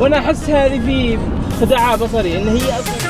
وأنا احس هذه في خداع بصري ان هي أصلا